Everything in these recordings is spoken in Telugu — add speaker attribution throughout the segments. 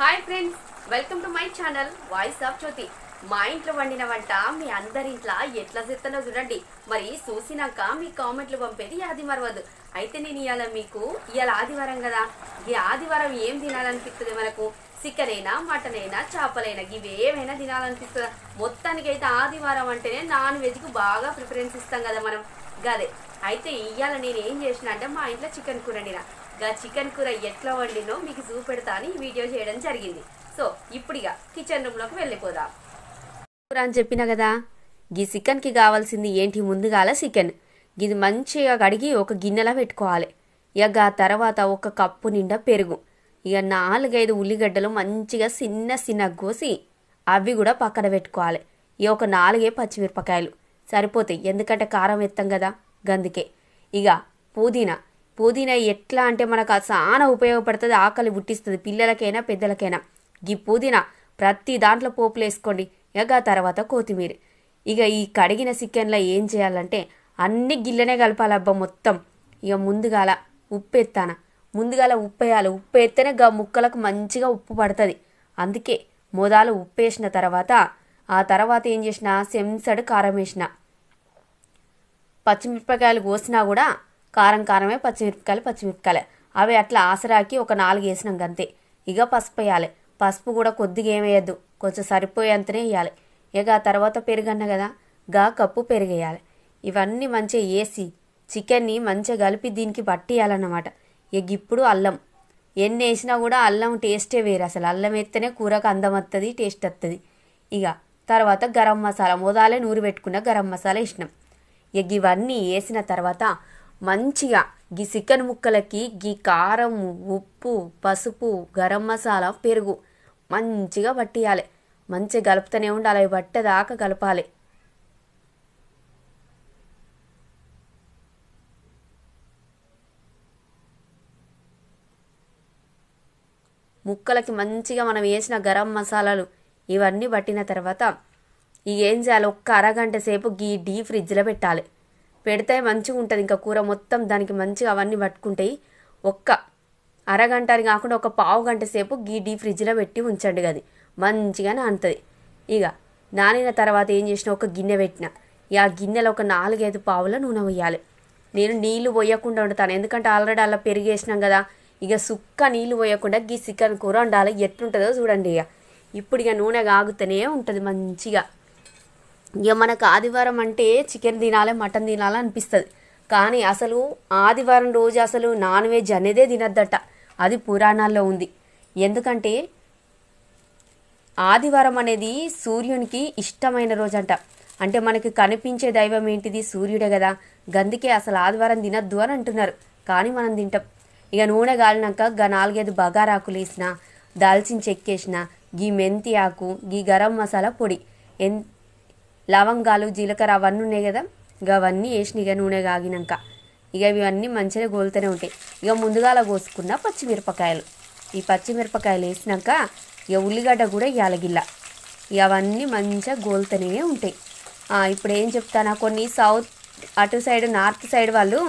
Speaker 1: Hi friends welcome to my channel voice of Jyothi మా ఇంట్లో వండిన వంట మీ అందరి ఇంట్లో ఎట్లా చేస్తానో చూడండి. మరి చూసినాక మీ కామెంట్లు పంపేది అది మరవద్దు అయితే నేను ఇవాళ మీకు ఇవాళ ఆదివారం కదా. ఈ ఆదివారం ఏం తినాలనిపిస్తుంది మనకు? చికెన్ అయినా మటన్ అయినా చేపలైనా ఇవి ఏమైనా తినాలనిపిస్తుందా? మొత్తానికి అయితే ఆదివారం అంటేనే నాన్ వెజ్కి బాగా ప్రిఫరెన్స్ ఇస్తాం కదా మనం. గదే. అయితే ఇవాళ నేను ఏం చేసిన అంటే మా ఇంట్లో చికెన్ కూర వండినా. గా చికెన్ కూర ఎట్లా వండినో మీకు చూపెడతా అని వీడియో చేయడం జరిగింది. సో ఇప్పుడిగా కిచెన్ రూమ్లోకి వెళ్ళిపోదాం. కూర అని చెప్పిన కదా ఈ చికెన్కి కావాల్సింది ఏంటి ముందుగాల చికెన్. ఇది మంచిగా కడిగి ఒక గిన్నెలో పెట్టుకోవాలి. ఇక ఆ తర్వాత ఒక కప్పు నిండా పెరుగు. ఇక నాలుగైదు ఉల్లిగడ్డలు మంచిగా చిన్న చిన్న కోసి అవి కూడా పక్కన పెట్టుకోవాలి. ఇక ఒక నాలుగే పచ్చిమిరపకాయలు. సరిపోతాయి. ఎందుకంటే కారం ఎత్తాం కదా గందుకే. ఇక పుదీనా. పుదీనా ఎట్లా అంటే మనకు అది చాలా ఉపయోగపడుతుంది ఆకలి పుట్టిస్తుంది పిల్లలకైనా పెద్దలకైనా. ఈ పుదీనా ప్రతి దాంట్లో పోపులు వేసుకోండి ఇక ఆ తర్వాత కొత్తిమీర. ఇక ఈ కడిగిన చికెన్లో ఏం చేయాలంటే అన్ని గిల్లనే కలపాలబ్బా మొత్తం. ఇక ముందుగాల ఉప్పు ఎత్తాన? ముందుగాల ఉప్పు వేయాలి. ఉప్పు వేస్తేనే గా ముక్కలకు మంచిగా ఉప్పు పడుతుంది. అందుకే మొదలు ఉప్పు వేసిన తర్వాత ఆ తర్వాత ఏం చేసిన సెంసడు కారం వేసిన. పచ్చిమిరపకాయలు కోసినా కూడా కారం కారమే పచ్చిమిరపకాయలు పచ్చిమిరపకాయలే అవి అట్లా ఆసరాకి ఒక నాలుగు వేసినాం అంతే ఇక పసుపు వేయాలి. పసుపు కూడా కొద్దిగా ఏమేయద్దు కొంచెం సరిపోయేంతనే వేయాలి. ఇక ఆ తర్వాత పెరుగన్న కదా? గా కప్పు పెరిగేయాలి. ఇవన్నీ మంచిగా వేసి చికెన్ని మంచిగా కలిపి దీనికి పట్టియాలన్నమాట. ఇక ఇప్పుడు అల్లం. ఎన్ని వేసినా కూడా అల్లం టేస్టే వేరు అసలు. అల్లం వేస్తేనే కూరకు అందం వస్తుంది టేస్ట్ వస్తుంది ఇక తర్వాత గరం మసాలా. మొదలే నూరి పెట్టుకున్న గరం మసాలా ఇష్టం ఇక ఇవన్నీ వేసిన తర్వాత మంచిగా గీ చికెన్ ముక్కలకి గీ కారం ఉప్పు పసుపు గరం మసాలా పెరుగు మంచిగా పట్టియాలి. మంచిగా కలుపుతూనే ఉండాలి అవి పట్టేదాకా కలపాలి. ముక్కలకి మంచిగా మనం వేసిన గరం మసాలాలు ఇవన్నీ పట్టిన తర్వాత ఇక ఏం చేయాలి? ఒక్క అరగంట సేపు గీ డీ ఫ్రిడ్జ్లో పెట్టాలి. పెడితే మంచిగా ఉంటుంది ఇంకా కూర మొత్తం దానికి మంచిగా అవన్నీ పట్టుకుంటాయి ఒక్క అరగంట అని కాకుండా ఒక పావు గంట సేపు గీ డీ ఫ్రిడ్జ్లో పెట్టి ఉంచండి అది మంచిగా నానుతుంది ఇక నానిన తర్వాత ఏం చేసిన ఒక గిన్నె పెట్టిన. ఇక ఆ గిన్నెలో ఒక నాలుగైదు పావుల నూనె పోయాలి. నేను నీళ్ళు పోయకుండా వండుతాను. ఎందుకంటే ఆల్రెడీ అలా పెరిగేసినాం కదా. ఇక సుక్క నీళ్ళు పోయకుండా గీ చికెన్ కూర వండాలి. ఎట్లుంటుందో చూడండి ఇక ఇప్పుడు ఇక నూనె కాగుతూనే ఉంటుంది మంచిగా. ఇక మనకు ఆదివారం అంటే చికెన్ తినాలి మటన్ తినాలి అనిపిస్తుంది. కానీ అసలు ఆదివారం రోజు అసలు నాన్ వెజ్ అనేదే తినద్దట. అది పురాణాల్లో ఉంది. ఎందుకంటే ఆదివారం అనేది సూర్యునికి ఇష్టమైన రోజంట. అంటే మనకి కనిపించే దైవం ఏంటిది? సూర్యుడే కదా. గందుకే అసలు ఆదివారం తినద్దు అని అంటున్నారు. కానీ మనం తింటాం. ఇక నూనె గాలినాక గా నాలుగైదు బగారాకులు వేసిన దాల్చిన చెక్కేసిన గీ మెంతి ఆకు గీ గరం మసాలా పొడి. ఎంత లవంగాలు జీలకర్ర అవన్నీ ఉన్నాయి కదా. ఇక అవన్నీ వేసిన ఇక నూనె కాగినాక. ఇక ఇవన్నీ మంచిగా గోలుతూనే ఉంటాయి. ఇక ముందుగాల కోసుకున్న పచ్చిమిరపకాయలు. ఈ పచ్చిమిరపకాయలు వేసినాక ఇక ఉల్లిగడ్డ కూడా ఇవ్వాలి ఇక అవన్నీ మంచిగా గోలుతూనే ఉంటాయి. ఇప్పుడు ఏం చెప్తానా? కొన్ని సౌత్ అటు సైడ్ నార్త్ సైడ్ వాళ్ళు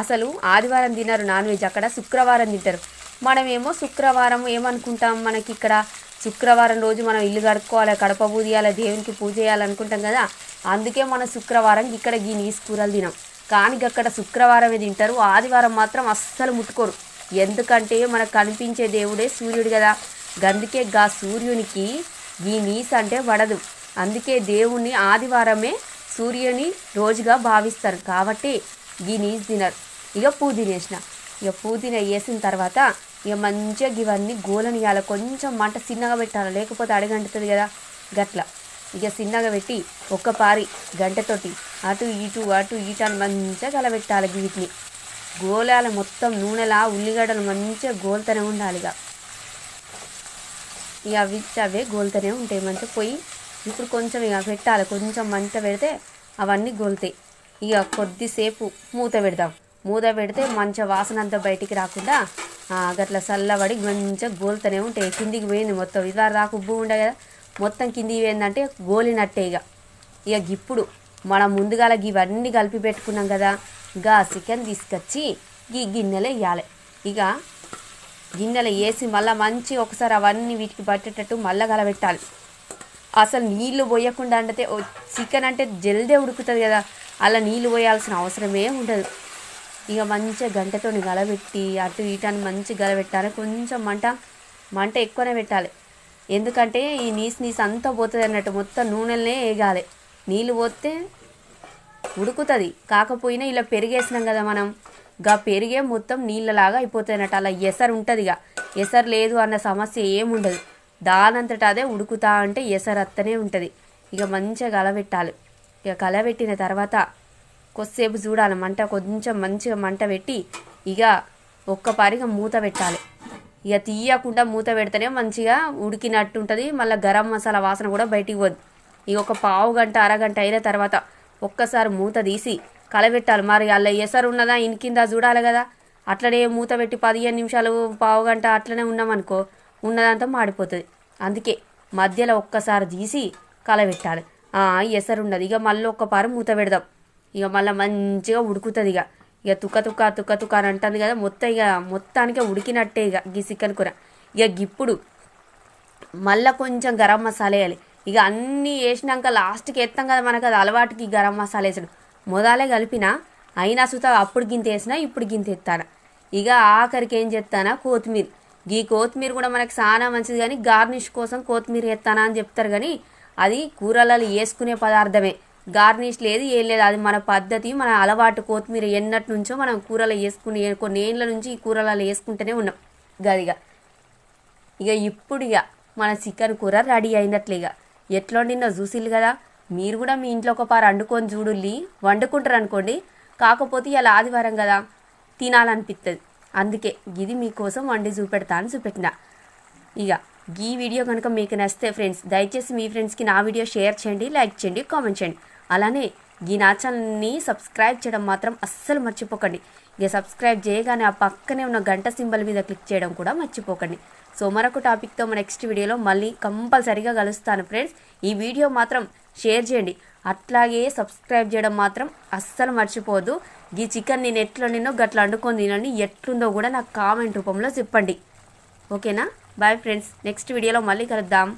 Speaker 1: అసలు ఆదివారం తినరు నాన్ వెజ్. అక్కడ శుక్రవారం తింటారు. మనమేమో శుక్రవారం ఏమనుకుంటాం? మనకి ఇక్కడ శుక్రవారం రోజు మనం ఇల్లు కడుక్కోవాలి కడప పూజేయాలి దేవునికి పూజ చేయాలనుకుంటాం కదా. అందుకే మనం శుక్రవారం ఇక్కడ ఈ నీసు కూరలు తినాం కానీ అక్కడ శుక్రవారమే తింటారు ఆదివారం మాత్రం అస్సలు ముట్టుకోరు. ఎందుకంటే మనకు కనిపించే దేవుడే సూర్యుడు కదా. అందుకే గా సూర్యునికి ఈ నీసు అంటే పడదు అందుకే దేవుణ్ణి ఆదివారమే సూర్యుని రోజుగా భావిస్తారు. కాబట్టి ఈ నీసు తినరు ఇక పూ వేసిన ఇక పుదీనా వేసిన తర్వాత ఇక మంచిగా ఇవన్నీ గోలనియాలి కొంచెం మంట చిన్నగా పెట్టాలి. లేకపోతే అడగంటుతుంది కదా గట్లా. ఇక చిన్నగా పెట్టి ఒక్క పారి గంటతోటి అటు ఇటు అటు ఇటు అని మంచిగా కలబెట్టాలి వీటిని గోలాల మొత్తం నూనెలా ఉల్లిగడ్డలు మంచిగా గోల్తనే ఉండాలి ఇక. ఇక అవి అవే గోల్తనే ఉంటాయి. మంచిగా పోయి ఇప్పుడు కొంచెం ఇక పెట్టాలి. కొంచెం మంట పెడితే అవన్నీ గోలుతాయి. ఇక కొద్దిసేపు మూత పెడదాం. మూత పెడితే మంచిగా వాసన అంతా బయటికి రాకుండా గట్ల చల్లబడి మంచిగా గోలుతూనే ఉంటాయి కిందికి పోయింది మొత్తం. ఇదివరకు దాకా ఉబ్బు ఉండే కదా మొత్తం కిందికి పోయిందంటే గోలినట్టే ఇక. ఇక ఇప్పుడు మనం ముందుగాల ఇవన్నీ కలిపి పెట్టుకున్నాం కదా గా చికెన్ తీసుకొచ్చి ఈ గిన్నెలో వేయాలి. ఇక గిన్నెలో వేసి మళ్ళీ మంచిగా ఒకసారి అవన్నీ వీటికి పట్టేటట్టు మళ్ళీ కలబెట్టాలి. అసలు నీళ్ళు పోయకుండా అంటే చికెన్ అంటే జల్దే ఉడుకుతుంది కదా అలా నీళ్ళు పోయాల్సిన అవసరమే ఉండదు. ఇక మంచిగా గంటతో గలబెట్టి అటు ఇటు అని మంచిగా గలబెట్టాలి. కొంచెం మంట మంట ఎక్కువనే పెట్టాలి. ఎందుకంటే ఈ నీసు నీసు అంతా పోతుంది అన్నట్టు మొత్తం నూనెలనే వేగాలి. నీళ్ళు పోతే ఉడుకుతుంది. కాకపోయినా ఇలా పెరిగేసినాం కదా మనం. గా పెరిగే మొత్తం నీళ్ళలాగా అయిపోతుంది అన్నట్టు అలా ఎసరు ఉంటుంది ఇక. ఎసరు లేదు అన్న సమస్య ఏముండదు. దానంతట అదే ఉడుకుతా అంటే ఎసరు అత్తనే ఉంటుంది. ఇక మంచిగా కలబెట్టాలి ఇక కలబెట్టిన తర్వాత కొద్దిసేపు చూడాలి. మంట కొంచెం మంచిగా మంట పెట్టి ఇక ఒక్కపారిగా మూత పెట్టాలి. ఇక తీయకుండా మూత పెడితేనే మంచిగా ఉడికినట్టు ఉంటుంది. మళ్ళీ గరం మసాలా వాసన కూడా బయటికి పోదు. ఇక ఒక పావు గంట అరగంట అయిన తర్వాత ఒక్కసారి మూత తీసి కలబెట్టాలి. మరి అలా ఎసరు ఉన్నదా? ఇనికిందా చూడాలి కదా. అట్లనే మూత పెట్టి పదిహేను నిమిషాలు పావు గంట అట్లనే ఉన్నామనుకో ఉన్నదంతా మాడిపోతుంది. అందుకే మధ్యలో ఒక్కసారి తీసి కలబెట్టాలి. ఎసరు ఉన్నది. ఇక మళ్ళీ ఒక్కపారి మూత పెడదాం. ఇక మళ్ళీ మంచిగా ఉడుకుతుంది ఇక. ఇక తుక్క తుక్క తుక్క తుక్క అని అంటుంది కదా మొత్తం ఇక మొత్తానికే ఉడికినట్టే ఇక గీ చికెన్ కూర. ఇక గిప్పుడు మళ్ళీ కొంచెం గరం మసాలా వేయాలి. ఇక అన్నీ వేసినాక లాస్ట్కి ఎత్తాం కదా మనకు అది అలవాటుకి గరం మసాలా వేసాడు. మొదలే కలిపిన అయినా సుత అప్పుడు గింత వేసినా ఇప్పుడు గింత ఎత్తాను ఇక ఆఖరికి ఏం చెప్తానా కొత్తిమీర. ఈ కొత్తిమీర కూడా మనకి చాలా మంచిది కానీ గార్నిష్ కోసం కొత్తిమీర ఎత్తానా అని చెప్తారు కానీ అది కూరలలో వేసుకునే పదార్థమే. గార్నిష్ లేదు ఏం లేదు. అది మన పద్ధతి మన అలవాటు కొత్తిమీర ఎన్నటి నుంచో మనం కూరలో వేసుకుని కొన్ని ఏళ్ళ నుంచి ఈ కూరలలో వేసుకుంటూనే ఉన్నాం గదిగా. ఇక ఇప్పుడు ఇక మన చికెన్ కూర రెడీ అయినట్లే ఇక. ఎట్లా వండినో చూసిల్లు కదా. మీరు కూడా మీ ఇంట్లో ఒక పారు వండుకొని చూడుల్లి. వండుకుంటారు అనుకోండి. కాకపోతే ఇలా ఆదివారం కదా. తినాలనిపిస్తుంది అందుకే ఇది మీకోసం వండి చూపెడతా అని చూపెట్టిన. ఇక ఈ వీడియో కనుక మీకు నచ్చితే ఫ్రెండ్స్ దయచేసి మీ ఫ్రెండ్స్కి నా వీడియో షేర్ చేయండి లైక్ చేయండి కామెంట్ చేయండి. అలానే ఈ నా ఛానల్ని సబ్స్క్రైబ్ చేయడం మాత్రం అస్సలు మర్చిపోకండి. ఇక సబ్స్క్రైబ్ చేయగానే ఆ పక్కనే ఉన్న గంట సింబల్ మీద క్లిక్ చేయడం కూడా మర్చిపోకండి. సో మరొక టాపిక్తో మన నెక్స్ట్ వీడియోలో మళ్ళీ కంపల్సరీగా కలుస్తాను ఫ్రెండ్స్. ఈ వీడియో మాత్రం షేర్ చేయండి. అట్లాగే సబ్స్క్రైబ్ చేయడం మాత్రం అస్సలు మర్చిపోదు ఈ చికెన్ నేను ఎట్లా నిన్నో గట్ల వండుకొని తినండి. ఎట్లుందో కూడా నాకు కామెంట్ రూపంలో చెప్పండి. ఓకేనా? Bye friends. నెక్స్ట్ వీడియోలో మళ్ళీ కలుద్దాం.